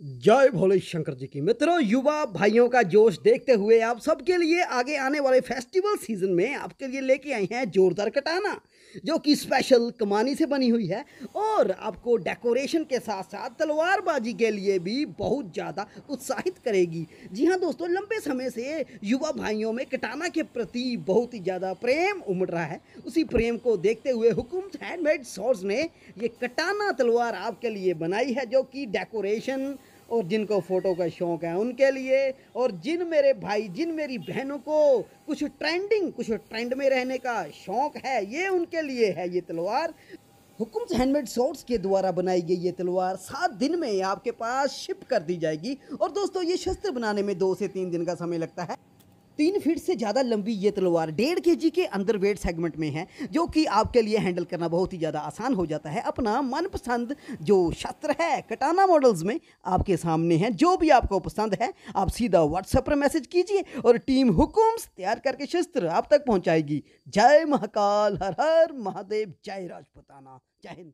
जय भोले शंकर जी की। मित्रों, युवा भाइयों का जोश देखते हुए आप सबके लिए आगे आने वाले फेस्टिवल सीज़न में आपके लिए लेके आए हैं जोरदार कटाना, जो कि स्पेशल कमानी से बनी हुई है। और आपको डेकोरेशन के साथ साथ तलवारबाजी के लिए भी बहुत ज़्यादा उत्साहित करेगी। जी हाँ दोस्तों, लंबे समय से युवा भाइयों में कटाना के प्रति बहुत ही ज़्यादा प्रेम उमड़ रहा है। उसी प्रेम को देखते हुए हुकुम हैंडमेड सोर्स ने ये कटाना तलवार आपके लिए बनाई है, जो कि डेकोरेशन और जिनको फ़ोटो का शौक़ है उनके लिए, और जिन मेरे भाई, जिन मेरी बहनों को कुछ ट्रेंडिंग कुछ ट्रेंड में रहने का शौक़ है, ये उनके लिए है ये तलवार। हुकुम हैंडमेड शॉर्ट्स के द्वारा बनाई गई ये तलवार सात दिन में आपके पास शिप कर दी जाएगी। और दोस्तों, ये शस्त्र बनाने में दो से तीन दिन का समय लगता है। तीन फीट से ज़्यादा लंबी ये तलवार डेढ़ के जी के अंदर वेट सेगमेंट में है, जो कि आपके लिए हैंडल करना बहुत ही ज़्यादा आसान हो जाता है। अपना मनपसंद जो शस्त्र है, कटाना मॉडल्स में आपके सामने है। जो भी आपको पसंद है, आप सीधा व्हाट्सएप पर मैसेज कीजिए और टीम हुकुम्स तैयार करके शस्त्र आप तक पहुँचाएगी। जय महाकाल, हर हर महादेव, जय राजपुताना, जय हिंद।